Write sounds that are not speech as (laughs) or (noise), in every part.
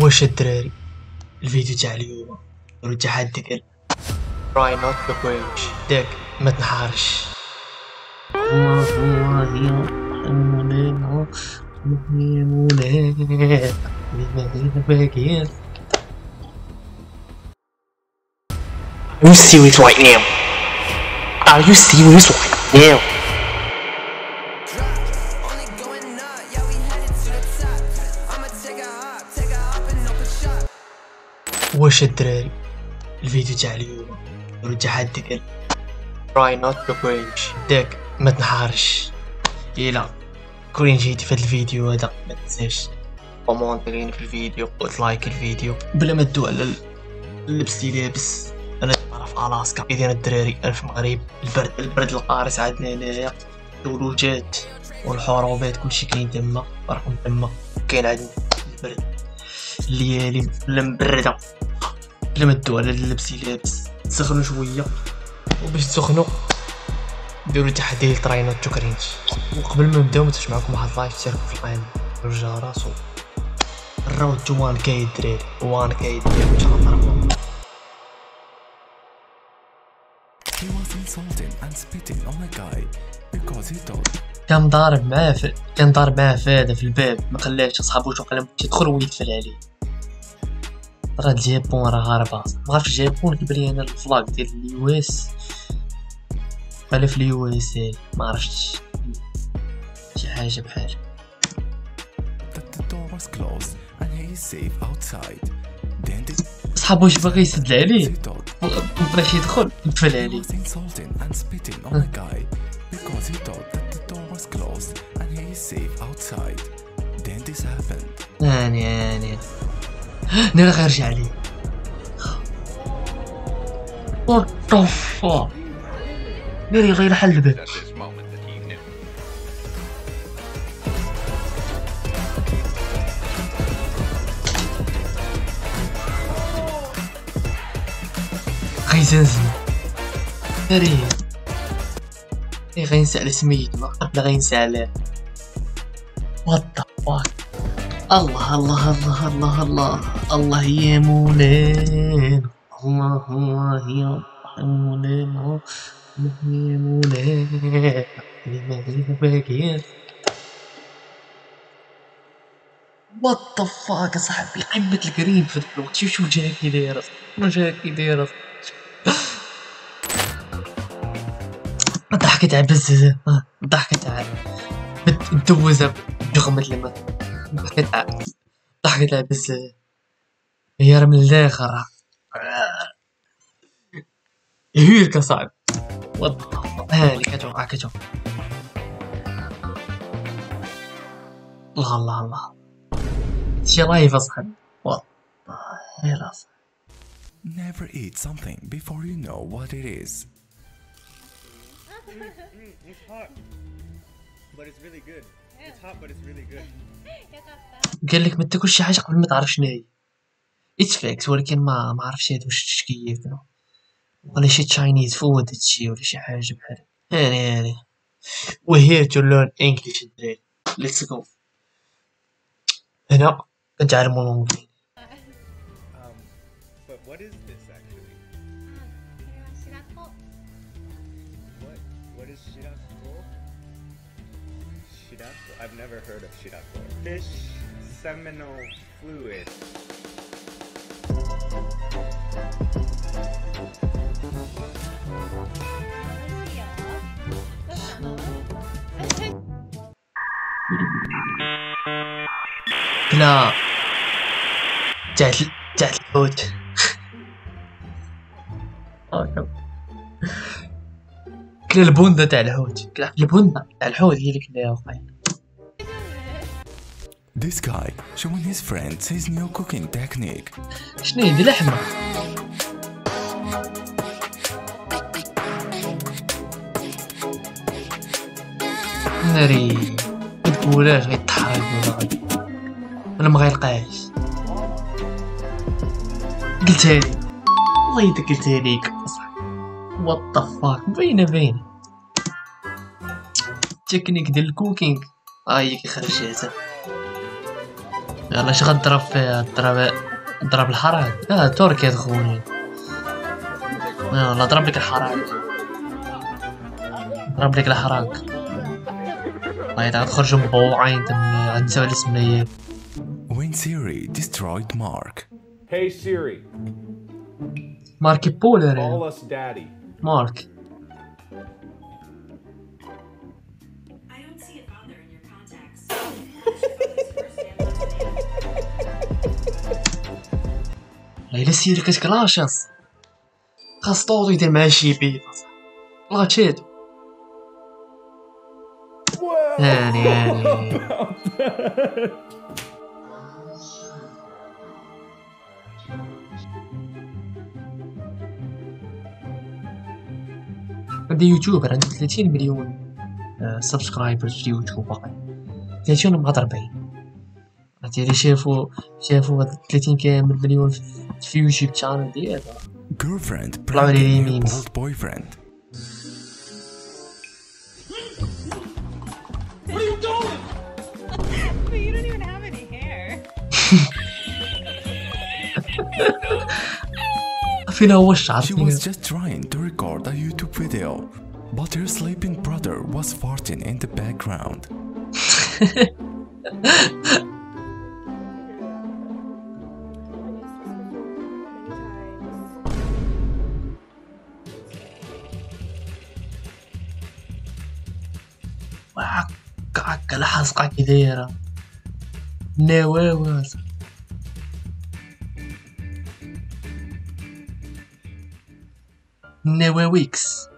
واش الدراري الفيديو تاع اليوم. رجع عندك راي نوت بويش داك ما تنحارش Are you serious right now? Are you serious right now? واش الدراري الفيديو تاع اليوم. رجع عندك راي نوت بويش داك ما تنحارش إلا كون جيتي في هذا الفيديو هذا ما تنساش. كومونتيرين في الفيديو وتلايك الفيديو. بلا ما تدو على اللبس اللي لابس. أنا في الاسكا كي الدراري أنا في المغرب البرد البرد القارس عندنا هنايا. الثلوجات والحروبات كلشي كاين تما رقم تما. كاين عندنا البرد. الليالي بلا مبردة بلا ما تدو على اللبس اللي لابس تسخنو شوية. وباش تسخنو ديرو تحديد تراينو تشكرينش وقبل ما نبداو متفش معكم واحد اللايف تشاركوا في القناة الجرس و الراو جوان كايد دراري وان كايد دراري ان شاء الله He was insulting and spitting on a guy because he thought كان ضارب معاه في... كان ضارب معاه في هذا في الباب. ما خلاش صحابو شو قال تيدخل ويقفل عليه. راه اليابان راه هاربه ما عرفتش اليابان جاب أنا الفلاك ديال اليو إس. ولا في اليو إس إيه، ما عرفتش. شي حاجة بحال. صحابو واش باغي يسد عليه باش يدخل يقفل عليه (gasps) أنا راه غيرجع لي. وات ذا فاك ناري غير حل الباب. at this moment that he knew. غيزنزن ناري إيه غينسى على سميتو ما قبل غينسى عليه وات ذا فاك الله الله الله الله الله. الله يا مولانا. الله الله يا مولانا. الله يا مولانا. وات ذا فاك صاحبي؟ قمة القريب في الوقت شوف شوف جاكي دايرة شنو جاكي دايرة ضحكت على آه، ضحكت على مدوزة بجغمة الماء ضحكت ضحكت على بزاف هي راه من الآخر هيرك صعب وات هاني كتوقع كتوقع الله الله الله شي live اصاحبي والله صاحبي Never eat something before you know what it is. Really good. It's hot, but it's really good. (laughs) قال لك ما تاكلش شي حاجة قبل ما تعرف شنو هي it's facts ولكن ما ما عرفتش هاد واش تشكيف ولا شي Chinese food هادشي ولا شي حاجة بحال هاني هاني. و هير تو ليرن انجلش الدراري ليتس جو هنا كنتعلموا الانجليزي. Um, what is this actually? What what is shirako? Shirako? I've never heard of Shirako. Fish seminal fluid. No. Just, just oh no. كلا البندة تاع الحوت. كلا البندة تاع الحوت هي اللي كلاها وقيلا This guy showing his friends his new cooking technique. شنو هي؟ دي لحمة. ناري. متقولاش غيتحرق ولا غادي ولا ما غيلقاش. قلتها لي. والله قلتها ليك. وات ذا فاك باينه باينه التكنيك ديال الكوكينغ. ها هي كيخرج جاهزه يلا شغل تضرب في تضرب تضرب الحرق آه تركي دخوني يلا ضرب لك الحرق ضرب لك الحرق طيب تخرج مبو عين تم عند سوى الاسمية When Siri destroyed Mark, Hey Siri, مارك بولر call us daddy. مارك name, لا سيري كتكلاشص خاص طوطو يدير معاه شي بيض الله تشيدو هاني هاني عندي youtuber عنده 30 مليون subscribers في اليوتيوب باقي 30 مع 40 عرفتي اللي شافوا شافوا هاد 30 كامل مليون في يوتيوب شانل ديالها girlfriend طلعوا لي pranking her memes. old boyfriend. but you don't even have any hair. (laughs) (laughs) فينا هو الشعر She was just trying to record a YouTube video, but her sleeping brother was farting in the background. هكا هكا الحزقة كي دايرة nueve weeks.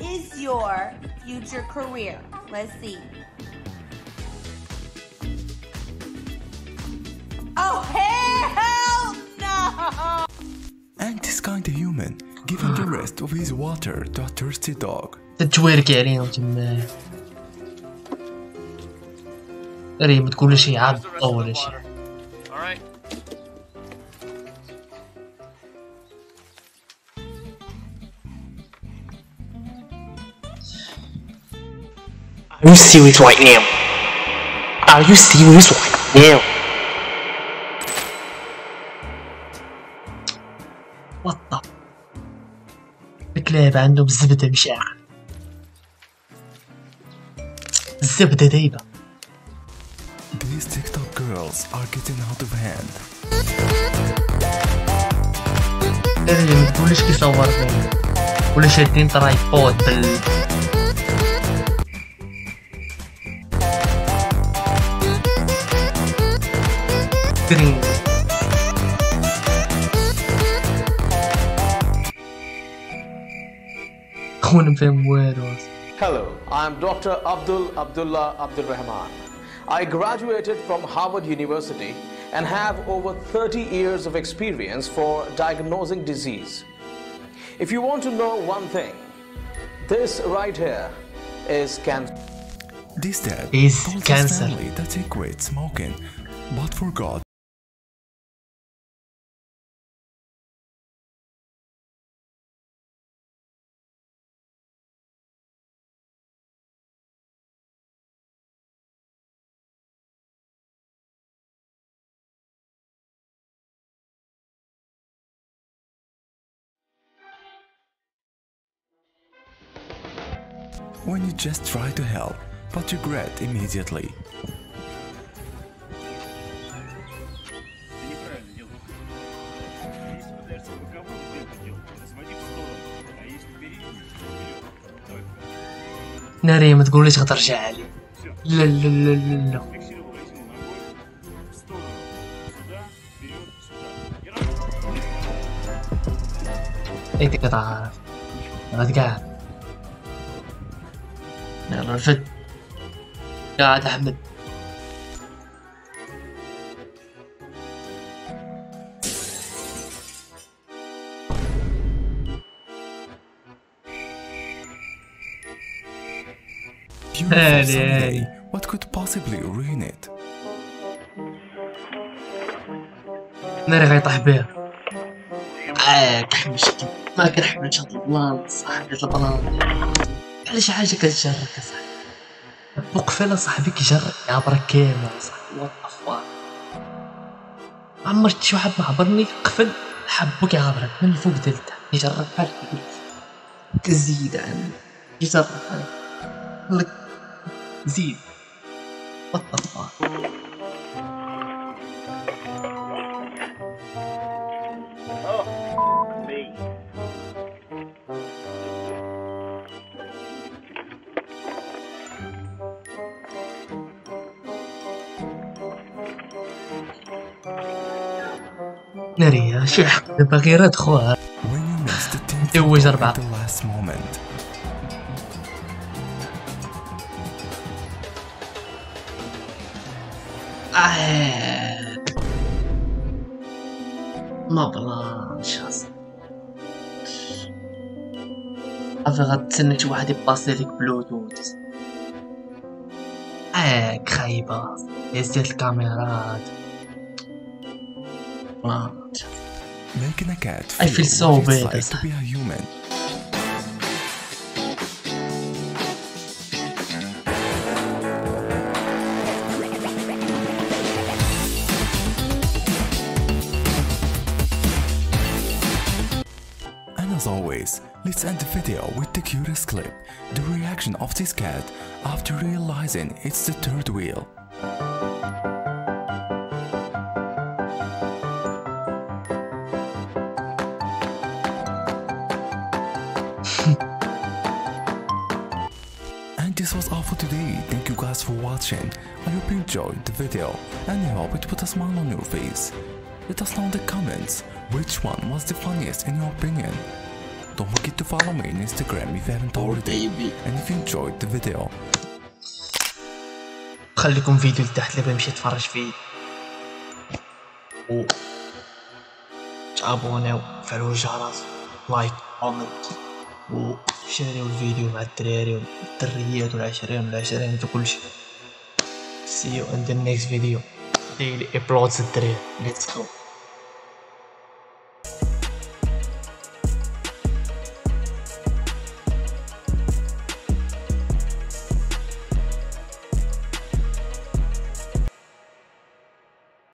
is your future career? Let's see. Oh, hell no! And this kind of human, giving the rest of his water to a thirsty dog. The tweer geliyor cümle. ريم تقول شي عاد ولا شي. Are you serious right now? Are you serious right now? What the? الكلاب عندهم الزبدة مشاعر الزبدة دايبة battles are getting out of hand. Erling, pulis ki sawarni. Pulis din taray. Green. Hello, I am Dr. Abdul Abdullah Abdul Rahman. I graduated from Harvard University and have over 30 years of experience for diagnosing disease. If you want to know one thing, this right here is cancer. This dad Is told cancer. family that he quit smoking, but forgot when you just try to help, but regret immediately. ناري ما تقوليش غترجع لي لا لا لا لا لا. يلا رفد قاعد أحمد. What could possibly ruin it? ناري غيطيح بيها. آه كحمشتي ما كنحب نشاط البلان صاحبي البلان علاش حاجة كتجرك اصاحبي بقفلة صاحبي كيجرك يعبرك كامل صاحبي. وات افاك عمر شفت شي واحد معبرني قفل. حبو كيعبرك من الفوق ديال التحت. يجرك بحال كيقول تزيد عني يجرك عليك لك. زيد. وات نارية شي حق دابا غير ادخل When you miss the 10th دوج photo أربعة. at the last moment. آه. ما بلاش أصلا عارف غتسنى شي واحد يباسي ليك بلوتوث هاك خايبة هز ديال الكاميرات plant. Making a cat feel I feel so bad like to be a human. And as always, let's end the video with the cutest clip, the reaction of this cat after realizing it's the third wheel. for today. Thank you guys for watching. I hope you enjoyed the video and I hope it put a smile on your face. Let us know in the comments which one was the funniest in your opinion. Don't forget to follow me on Instagram if you haven't already. baby. And if you enjoyed the video, خليكم فيديو لتحت اللي بيمشي يتفرج فيه و تابوناو فعلوا الجرس لايك كومنت وشاريو الفيديو مع الدراري والدريات والعشرين والعشرين وكلشي see you in the next video. Daily uploads الدراري let's go.